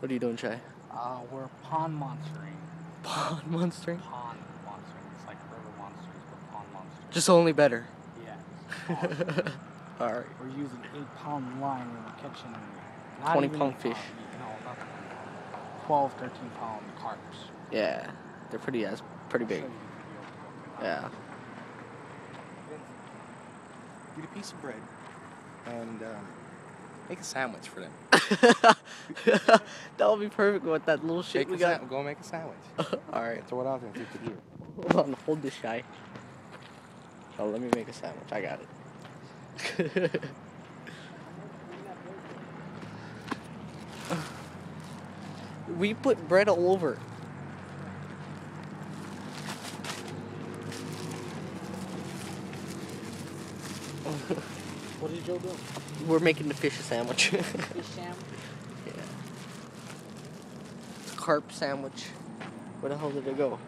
What are you doing, Chai? Uh, we're pond monstering. Pond monstering? Pond monstering. It's like river monsters, but pond monsters. Just only better. Yeah. Alright. we're using eight pound line and we're catching not 20 even pound fish. No, not 12, 13 pound carps. Yeah. They're pretty as pretty big. show you the video. Yeah. Get a piece of bread and um, make a sandwich for them. that would be perfect with that little shit Make we got. go make a sandwich. Alright. Throw it out there and take it here. Hold on, hold this guy. Oh, let me make a sandwich. I got it. we put bread all over. What did Joe do? We're making the fish a sandwich. Fish sandwich? yeah. It's a carp sandwich. Where the hell did it go?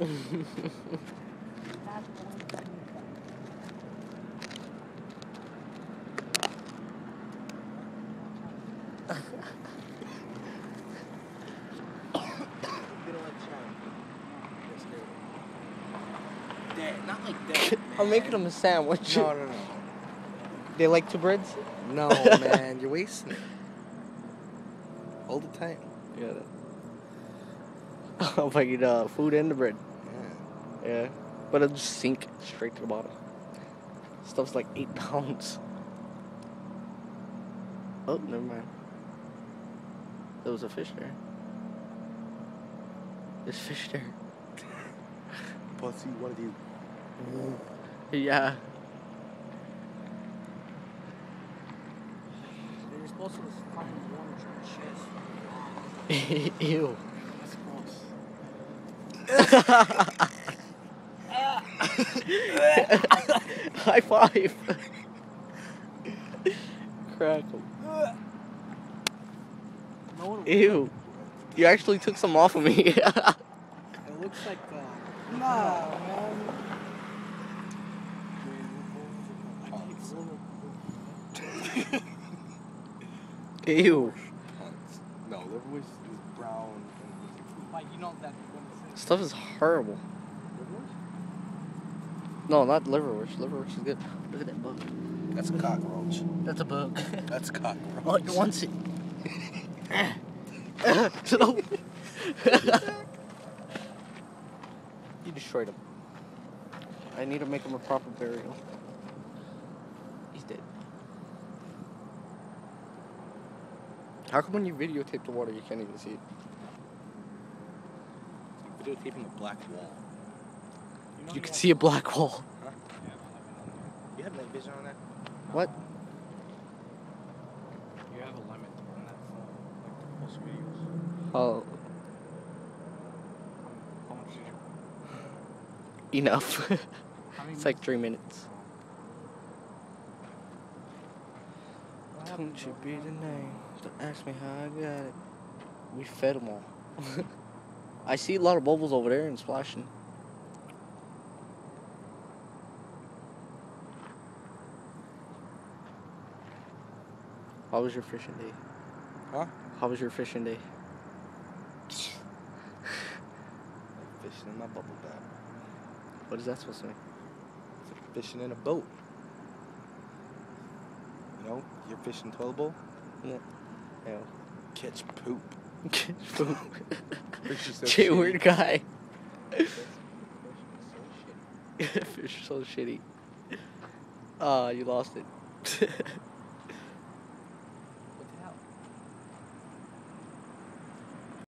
Dad, not like that. I'm making them a sandwich. No, no, no. They like two breads? No, man, you're wasting it. All the time. Yeah. I'll make uh, food and the bread. Yeah. Yeah. But it'll just sink straight to the bottom. Stuff's like eight pounds. Oh, never mind. There was a fish there. There's fish there. Pussy, what do you? Yeah. You're supposed to find one chest. Ew. That's gross. High five. Crackle. Ew. You actually took some off of me. It looks like uh Nah, man. Ew. No, liverwurst is brown and Like you know that Stuff is horrible. No, not liverwurst. Liverwurst is good. Look at that bug. That's a cockroach. That's a bug. That's a cockroach. Oh, it wants it. no. you destroyed him. I need to make him a proper burial. He's dead. How come when you videotape the water you can't even see it? Videotaping a black wall. know You can see a black wall. You have night vision on that? What? You have a limit on that phone, like to post videos. Oh, How much did you? Enough. How it's like three minutes. What Don't you be the name. Don't ask me how I got it. We fed them all. I see a lot of bubbles over there and splashing. How was your fishing day? Huh? How was your fishing day? Fishing in my bubble bath. What is that supposed to mean? It's like fishing in a boat. You know, you're fishing toilet bowl, Yeah. catch poop. Food. Fish is so Jay, shitty. weird guy. Fish are so shitty. Ah, you lost it.